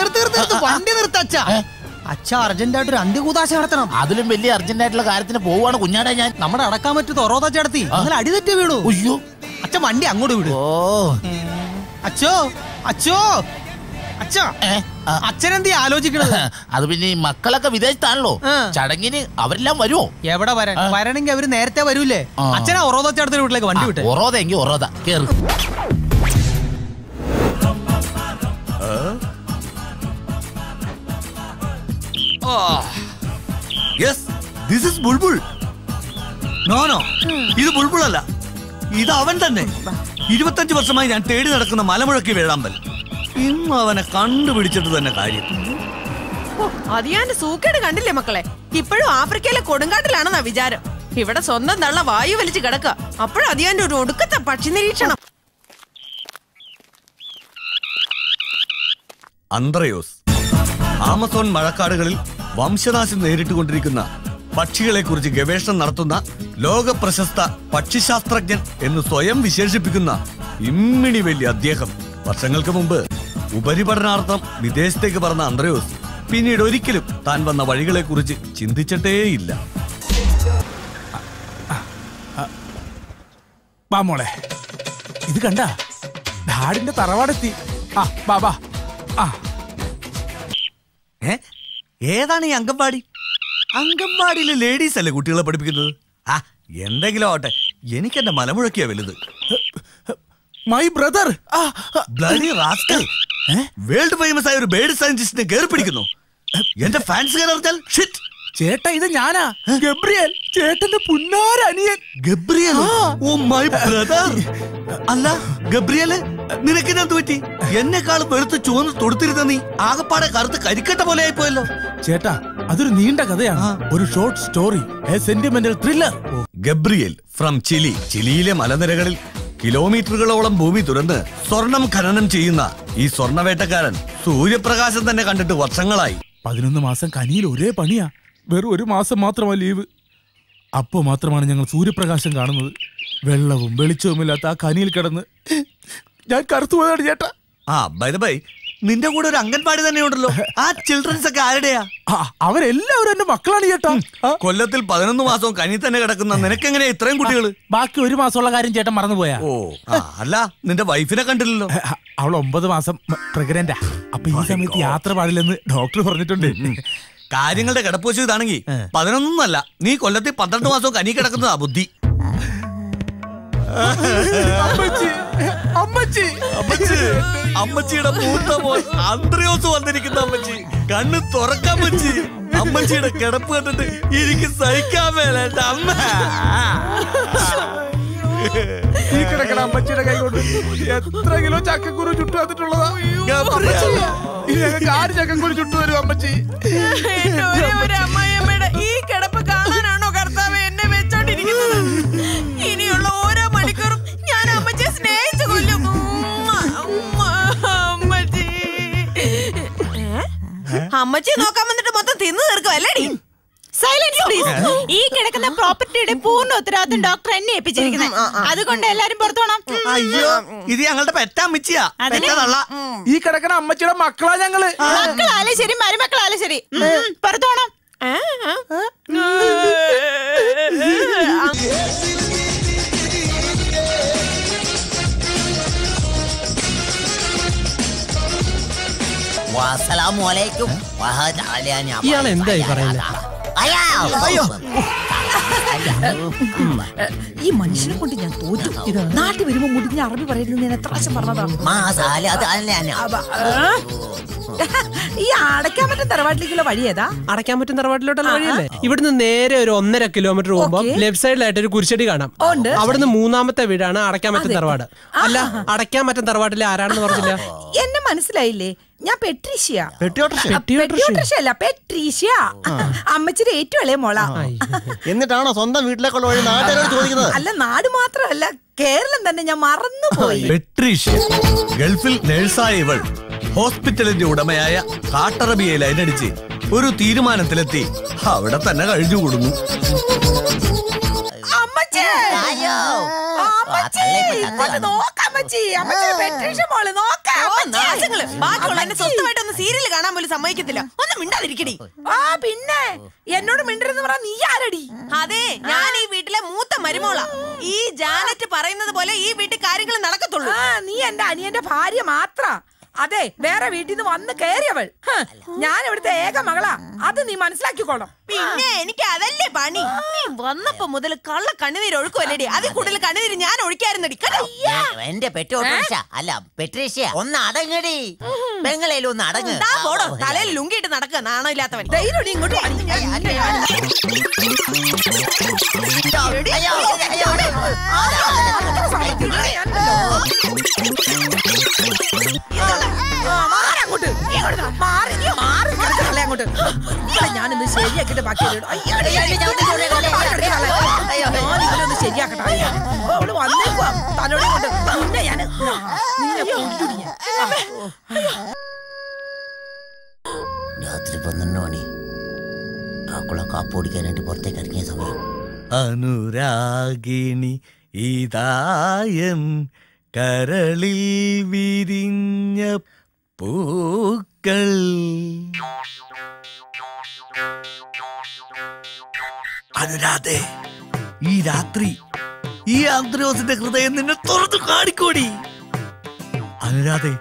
നിർത്തി നിർത്തി നിർത്തി. വണ്ടി നിർത്ത അച്ഛ. അച്ഛ അർജന്റായിട്ട് ഒരു അന്ത്യകൂതാശ നടത്തണം. അതിലും വലിയ അർജന്റായിട്ടുള്ള കാര്യത്തിന് പോവാണ് കുഞ്ഞാടാ ഞാൻ. നമ്മുടെ അടക്കാൻ പറ്റൂ തൊറോത ചേട്ടത്തി. അങ്ങനെ അടി തെറ്റി വീണു. അയ്യോ അച്ഛൻ വണ്ടി അങ്ങോട്ട് വിടും. ഓ. അച്ഛോ അച്ഛോ. അച്ഛ അച്ഛനെന്തീ ആലോചിക്കണത്? അത് പിന്നെ ഈ മക്കളൊക്കെ വിദേശത്താണല്ലോ. ചടങ്ങിന് അവരെല്ലാം വരുമോ എവിടെ വരാൻ വരണെങ്കിൽ അവർ നേരത്തെ വരൂലേ. അച്ഛനാ ഒറോദ ചേട്ടത്തിന്റെ വീട്ടിലേക്ക് വണ്ടി വിട്ടെ. ഒറോദ എങ്കിൽ ഒറോദ കേറ്. യെസ് ദിസ് ഇസ് ബുൾബുൾ നോ നോ ഇത് ബുൾബുൾ അല്ല ഇത് അവൻ തന്നെ. ഇരുപത്തഞ്ച് വർഷമായി ഞാൻ തേടി നടക്കുന്ന മലമുഴക്കി വേഴാമ്പൽ. ഇന്ന് അവനെ കണ്ടുപിടിച്ചിട്ട് തന്നെ കാര്യം. അതിയാന്റെ സൂക്കേട് കണ്ടില്ലേ മക്കളെ? ഇപ്പോഴും ആഫ്രിക്കയിലെ കൊടുങ്കാട്ടിലാണെന്നാ വിചാരം. ഇവിടെ സ്വന്തം തള്ള വായു വലിച്ചു കിടക്കുക. അപ്പോഴും അതിയാന്റെ ഒരു ഒടുക്കത്തെ പക്ഷി നിരീക്ഷണം. അന്ത്രയോസ്. ആമസോൺ മഴക്കാടുകളിൽ വംശനാശം നേരിട്ടുകൊണ്ടിരിക്കുന്ന പക്ഷികളെ കുറിച്ച് ഗവേഷണം നടത്തുന്ന ലോക പ്രശസ്ത പക്ഷിശാസ്ത്രജ്ഞൻ എന്ന് സ്വയം വിശേഷിപ്പിക്കുന്ന ഇമ്മിണി വലിയ അദ്ദേഹം. വർഷങ്ങൾക്ക് മുമ്പ് ഉപരിപഠനാർത്ഥം വിദേശത്തേക്ക് പറഞ്ഞ അന്ത്രയോസ് പിന്നീട് ഒരിക്കലും താൻ വന്ന വഴികളെ കുറിച്ച് ചിന്തിച്ചിട്ടേയില്ല മോളെ. ഇത് കണ്ട? ഡാഡിന്റെ തറവാടെത്തി. ആ ബാബാ ആ. ഏതാണ് ഈ അംഗൻവാടി? അംഗൻവാടിയിലെ ലേഡീസ് അല്ലേ കുട്ടികളെ പഠിപ്പിക്കുന്നത്? ആ എന്തെങ്കിലും ആവട്ടെ. എനിക്ക് എന്റെ മലമുഴക്കിയാ വലുത്. മൈ ബ്രദർ വേൾഡ് ഫേമസ് ആയ ഒരു ബേർഡ് സയന്റിസ്റ്റിനെ കയറി പിടിക്കുന്നു. എന്റെ ഫാൻസ് കയറിഞ്ഞാൽ ഷിറ്റ് ചേട്ട ഇത് ഞാനാ. ഗബ്രിയൽ ചേട്ടന്റെ പുന്നാരനിയൻ ഗബ്രിയൽ? ഓ മൈ ബ്രദർ അല്ല ഗബ്രിയൽ നിനക്ക് ഞാൻ പറ്റി? എന്നെക്കാളും വെളുത്ത് ചുവന്ന് തൊടുത്തിരുന്ന നീ ആകപ്പാടെ കറുത്ത് കരിക്കട്ട പോലെ ആയിപ്പോയല്ലോ. ചേട്ടാ അതൊരു നീണ്ട കഥയാണ്. ഒരു short story a sentimental thriller Gabriel from Chile. ചിലിയിലെ മലനിരകളിൽ കിലോമീറ്ററുകളോളം ഭൂമി തുറന്ന് സ്വർണം ഖനനം ചെയ്യുന്ന ഈ സ്വർണവേട്ടക്കാരൻ സൂര്യപ്രകാശം തന്നെ കണ്ടിട്ട് വർഷങ്ങളായി. പതിനൊന്ന് മാസം കനിയിൽ ഒരേ പണിയാ. വെറും ഒരു മാസം മാത്രമാ ലീവ്. അപ്പോ മാത്രമാണ് ഞങ്ങൾ സൂര്യപ്രകാശം കാണുന്നത്. വെള്ളവും വെളിച്ചവുമില്ലാത്ത ആ കനിയിൽ കിടന്ന്. ഞാൻ കറുത്തുപോയതാണ് ചേട്ടാ. ആ ബൈ ബൈ നിന്റെ കൂടെ ഒരു അംഗൻവാടി തന്നെ ഉണ്ടല്ലോ. ആ ചിൽഡ്രൻസ് ഒക്കെ ആരുടെയാ? അവരെല്ലാവരും എന്റെ മക്കളാണ് ചേട്ടാ. കൊല്ലത്തിൽ പതിനൊന്ന് മാസവും കനി തന്നെ കിടക്കുന്ന നിനക്ക് നിനക്കെങ്ങനെയാ ഇത്രയും കുട്ടികൾ ബാക്കി ഒരു മാസമുള്ള കാര്യം ചേട്ടൻ മറന്നുപോയാ. ഓ അല്ല നിന്റെ വൈഫിനെ കണ്ടില്ലല്ലോ. അവൾ ഒമ്പത് മാസം പ്രഗ്നന്റാ അപ്പൊ ഈ സമയത്ത് യാത്ര പാടില്ലെന്ന് ഡോക്ടർ പറഞ്ഞിട്ടുണ്ട്. കാര്യങ്ങളുടെ കിടപ്പുവച്ച് ഇതാണെങ്കിൽ പതിനൊന്നല്ല നീ കൊല്ലത്തിൽ പന്ത്രണ്ട് മാസവും കനി കിടക്കുന്നതാ ബുദ്ധി. അമ്മച്ചി. അമ്മച്ചി. അമ്മച്ചി അമ്മച്ചിയുടെ മൂത്ത മോൻ അന്ത്രയോസ് വന്നിരിക്കുന്ന അമ്മച്ചി. കണ്ണ് തുറക്കാൻ വെച്ചി അമ്മച്ചിയുടെ കിടപ്പ് കണ്ടിട്ട് എനിക്ക് സഹിക്കാൻ മേലേട്ട അമ്മ. ഈ കിടക്കണ അമ്മച്ചിയുടെ കൈ കൊണ്ട് എത്ര കിലോ ചക്കക്കുരു ചുട്ടു വന്നിട്ടുള്ളതാ ഞങ്ങൾക്ക് ആര് ചക്കക്കുരു ചുട്ടു തരും അമ്മച്ചി? ഈ കിടപ്പ് കാണാനാണോ കർത്താവ് എന്നെ വെച്ചോണ്ടിരിക്കുന്നത്? അമ്മച്ചി നോക്കാൻ വന്നിട്ട് മൊത്തം തിന്നു തീർക്കും അല്ലേടി? സൈലൻസ് പ്ലീസ് ഈ കിടക്കുന്ന പ്രോപ്പർട്ടിയുടെ പൂർണ ഉത്തരവാദിത്വം ഡോക്ടർ എന്നെ ഏൽപ്പിച്ചിരിക്കുന്നത് അതുകൊണ്ട് എല്ലാരും പുറത്തു പോണം. അയ്യോ ഇത് ഞങ്ങളുടെ പെറ്റമ്മച്ചിയാ ഈ കിടക്കുന്ന അമ്മച്ചിയുടെ മക്കളാ ഞങ്ങൾ. മക്കളാലും ശരി മരുമക്കളാലും ശരി. പുറത്തോണം പുറത്തു പോണം. ഇയാൾ എന്തായി പറയുന്നത് അയ്യോ. ഈ മനുഷ്യനെ കൊണ്ട് ഞാൻ തോറ്റു. ഇത് നാട്ടിൽ വരുമ്പോ മുടിഞ്ഞ അറബി പറയുന്നത് ഞാൻ എത്ര പ്രാവശ്യം പറഞ്ഞതാ? ഈ അടയ്ക്കാൻ പറ്റും തറവാട്ടിലേക്കുള്ള വഴി ഏതാ? അടയ്ക്കാൻ പറ്റും തറവാട്ടിലോട്ടുള്ള വഴിയല്ലേ? ഇവിടുന്ന് നേരെ ഒരു ഒന്നര കിലോമീറ്റർ പോകുമ്പോൾ Okay. ലെഫ്റ്റ് സൈഡിലായിട്ട് ഒരു കുരിശടി കാണാം. അവിടുന്ന് മൂന്നാമത്തെ വീടാണ് അടയ്ക്കാൻ പറ്റും തറവാട്. അല്ല അടയ്ക്കാൻ പറ്റും തറവാട്ടിലെ ആരാണെന്ന് പറഞ്ഞില്ല? എന്നെ മനസ്സിലായില്ലേ? ഞാൻ പെട്രീഷ്യ. പെട്രീഷ്യ അല്ല പെട്രീഷ്യ. അമ്മച്ചിയുടെ ഏറ്റവും ഇളയ മോള. എന്നിട്ടാണോ സ്വന്തം വീട്ടിലേക്കുള്ള വഴി നാട്ടുകാരോട് ചോദിക്കുന്നത്? അല്ല നാട് മാത്രമല്ല കേരളം തന്നെ ഞാൻ മറന്നുപോയി. പെട്രീഷ്യ. ഗൾഫിൽ നഴ്സായ ഇവൾ. ഹോസ്പിറ്റലിന്റെ ഉടമയായ കാട്ടറബിയെ ലൈനടിച്ച് ഒരു തീരുമാനത്തിലെത്തി. അവിടെ തന്നെ കഴിഞ്ഞുകൂടുന്നു സീരിയൽ കാണാൻ പോലും സമ്മതിക്കത്തില്ല. ഒന്ന് മിണ്ടാതിരിക്കടി. ആ പിന്നെ? എന്നോട് മിണ്ടരുന്ന് പറ നീ ആരടി? അതെ ഞാൻ ഈ വീട്ടിലെ മൂത്ത മരുമോള. ഈ ജാനറ്റ് പറയുന്നത് പോലെ ഈ വീട്ടിൽ കാര്യങ്ങൾ നടക്കത്തുള്ളൂ. ആ നീ എന്റെ അനിയന്റെ ഭാര്യ മാത്ര. അതെ വേറെ വീട്ടിൽ നിന്ന് വന്ന് കയറിയവൾ ഞാൻ ഇവിടുത്തെ ഏക മകളാ. അത് നീ മനസ്സിലാക്കിക്കോളും പിന്നെ എനിക്ക് അതല്ലേ പണി? നീ വന്നപ്പോ മുതൽ കള്ള കണ്ണുനീര് ഒഴുക്കുമല്ലേടി അതിൽ കൂടുതൽ കണ്ണുനീര് ഞാൻ ഒഴിക്കായിരുന്നടി. കേട്ടോ എന്റെ ഓട്ടോറിക്ഷ അല്ല പെട്രീഷ്യ ഒന്ന് അടങ്ങടി. പെങ്ങളേലും ഒന്ന് അടങ്ങ്. പോടോ. തലയിൽ ലുങ്കിയിട്ട് നടക്കുക നാണമില്ലാത്തവൻ. ഇല്ലാത്തവൻ ഇങ്ങോട്ട് വാ. മാറ് നീ മാറ് കിടക്കണല്ലേ അങ്ങോട്ട്. ഞാനിന്ന് ശരിയാക്കിയിട്ട് ബാക്കി ഇവനൊന്ന് ശരിയാക്കട്ടെ അവൾ വന്നേക്കുവാ തലോടെ കൊണ്ട് പിന്നെ ഞാൻ നിന്നെ കൊല്ലുടി രാത്രി പന്ത്രണ്ട് മണി ഡ്രാക്കുള കാപ്പ് കുടിക്കാനായിട്ട് പുറത്തേക്ക് ഇറങ്ങിയ സമയം അനുരാഗിണി ഇതായൻ കരളിൽ വിരിഞ്ഞ പൂക്കൾ. അനുരാധേ ഈ രാത്രി ഈ ആന്ത്രോസിന്റെ ഹൃദയം നിന്നെ തുറന്നു കാണിക്കോടി. അനുരാധേ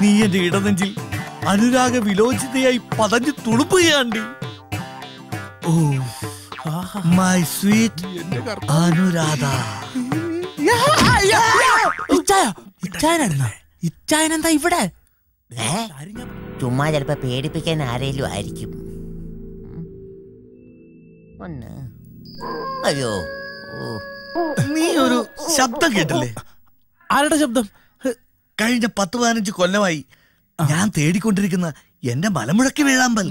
നീ എന്റെ ഇടനെഞ്ചിൽ അനുരാഗ വിലോചിതയായി പതഞ്ഞു തുളുമ്പുകയാണ്ടി. Oh my sweet Anuradha. ഇച്ചായനെന്താ ഇവിടെ? ചുമ്മാ ചിലപ്പോ പേടിപ്പിക്കാൻ ആരേലും ആയിരിക്കും. ഒന്ന്. അയ്യോ. ഓ നീ ഒരു ശബ്ദം കേട്ടില്ലേ? ആരുടെ ശബ്ദം? കഴിഞ്ഞ പത്ത് പതിനഞ്ച് കൊല്ലമായി ഞാൻ തേടിക്കൊണ്ടിരിക്കുന്ന എന്റെ മലമുഴക്കി വീഴാമ്പൽ.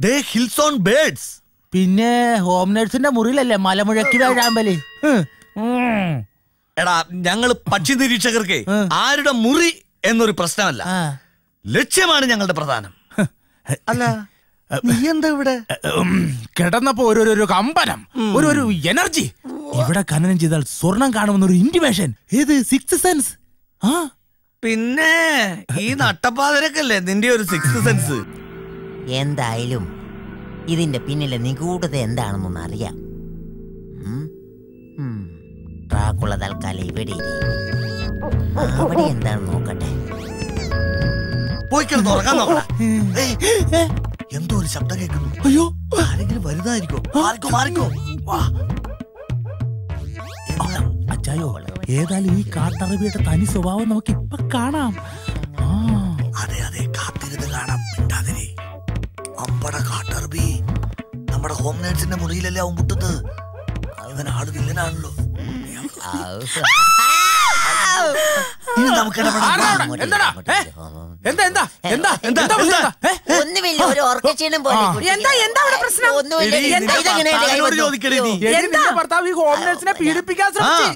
ദേ ഹിൽസ് ഓൺ ബേർഡ്സ് പിന്നെ ഹോം നേഴ്സിന്റെ മുറിയിലല്ലേ മലമുഴക്കി വേഴാമ്പൽ? എടാ ഞങ്ങൾ പക്ഷി നിരീക്ഷകർക്ക് ആരുടെ മുറി എന്നൊരു പ്രശ്നമല്ല. ലക്ഷ്യമാണ് ഞങ്ങളുടെ പ്രധാനം. അല്ല നീ എന്താ ഇവിടെ? കിടന്നപ്പോ ഒരു ഒരു- കമ്പനം ഒരു ഒരു എനർജി. ഇവിടെ ഖനനം ചെയ്താൽ സ്വർണം കാണുമെന്ന ഒരു ഇന്റിമേഷൻ ഏത്? സിക്സ് സെൻസ് ആ? പിന്നെ ഈ നട്ടപ്പാതിരക്കല്ലേ നിന്റെ ഒരു സിക്സ് സെൻസ് എന്തായാലും ഇതിന്റെ പിന്നിലെ നിഗൂഢത എന്താണെന്നൊന്ന് അറിയാം. ട്രാക്കുള്ള തൽക്കാലം ഇവിടെ അവിടെ എന്താണെന്ന് നോക്കട്ടെ? പോയി കിടന്ന് ഉറങ്ങാൻ നോക്കടാ. എന്തോ ഒരു ശബ്ദം കേൾക്കുന്നു. അയ്യോ. ആരെങ്കിലും വരുന്നതായിരിക്കോ? ആർക്കോ ആർക്കോ അച്ചായോ? ഏതായാലും ഈ കാട്ടറബിയുടെ തനി സ്വഭാവം നമുക്ക് ഇപ്പൊ കാണാം. അതെ അതെ. കാത്തിരുന്ന് കാണാം. മിണ്ടാതിരി. അമ്പട കാട്ടറബി നമ്മുടെ ഹോം നേഴ്സിന്റെ മുറിയിലല്ലേ അവൻ മുട്ടുന്നത്? അവൻ ആൾ വില്ലനാണല്ലോ. നമുക്ക് അവിടെ? എന്താ എന്താ എന്താ എന്താ? എന്താ പ്രശ്നം എന്താ? ഏ? ഒന്നുമില്ല ഒരു പോലെ. എന്താ എന്താ അവിടെ പ്രശ്നം ഭർത്താവ് ഈ ഹോം നേഴ്സിനെ പീഡിപ്പിക്കാൻ ശ്രമിച്ചു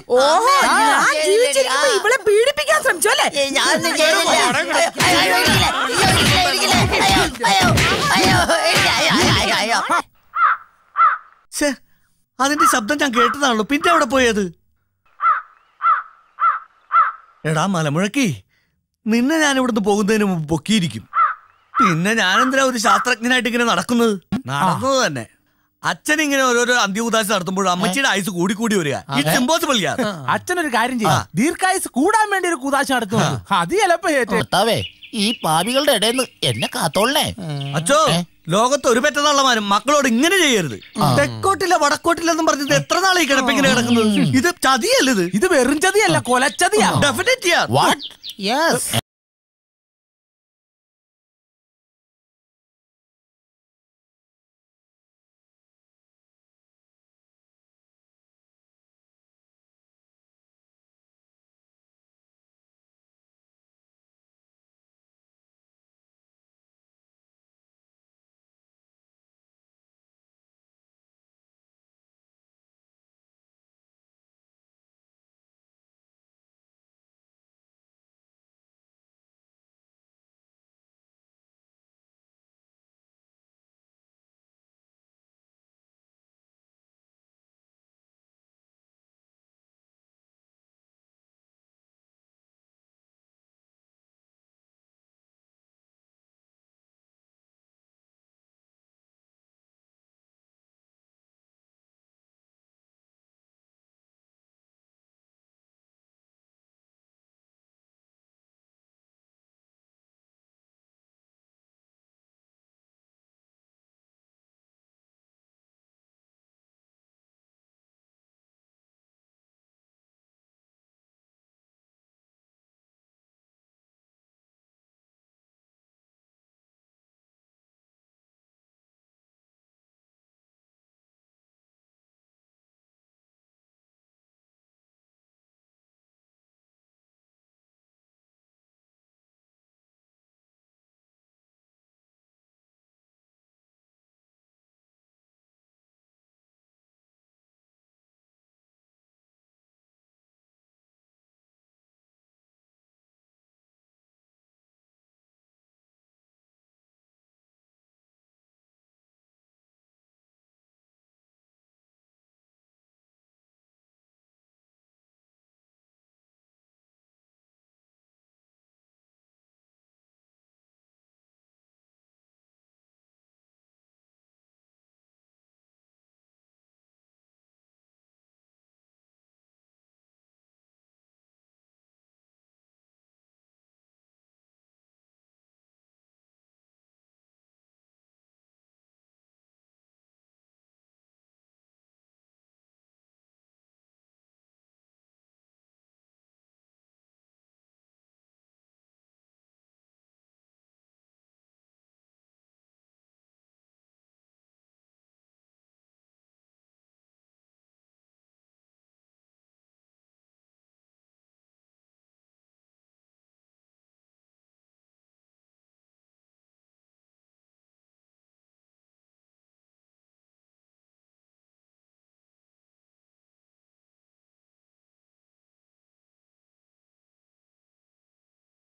ജീവിച്ചിരിക്കുമ്പോ ഇവളെ പീഡിപ്പിക്കാൻ ശ്രമിച്ചു അല്ലേ അതിന്റെ ശബ്ദം ഞാൻ കേട്ടതാണല്ലോ പിന്നെ എവിടെ പോയത് എടാ മലമുഴക്കി നിന്നെ ഞാൻ ഇവിടുന്ന് പോകുന്നതിന് മുമ്പ് പൊക്കിയിരിക്കും. പിന്നെ ഞാനെന്തിനാ ഒരു ശാസ്ത്രജ്ഞനായിട്ട് ഇങ്ങനെ നടക്കുന്നത്? നടന്നത് തന്നെ. അച്ഛൻ ഇങ്ങനെ ഓരോരോ അന്ത്യകുദാശ നടത്തുമ്പോൾ അമ്മച്ചിയുടെ ആയുസ് കൂടി കൂടി വരിക. ഇറ്റ്സ് ഇമ്പോസിബിൾ അച്ഛൻ അച്ഛനൊരു കാര്യം ചെയ്യാം. ദീർഘായുസ് കൂടാൻ വേണ്ടി ഒരു കുദാശ നടത്തുന്നു അത് ചിലപ്പോ ഈ പാവികളുടെ ഇടയിൽ നിന്ന് എന്നെ കാത്തോളേ അച്ചോ ലോകത്ത് ഒരു പെറ്റതാളമാരും മക്കളോട് ഇങ്ങനെ ചെയ്യരുത്. തെക്കോട്ടില്ല വടക്കോട്ടില്ലെന്നും പറഞ്ഞത് എത്ര നാളെ കിടപ്പിങ്ങനെ കിടക്കുന്നത്? ഇത് ചതിയല്ലത് ഇത്? വെറും ചതിയല്ല കൊലച്ചതിയാ. Definite what yes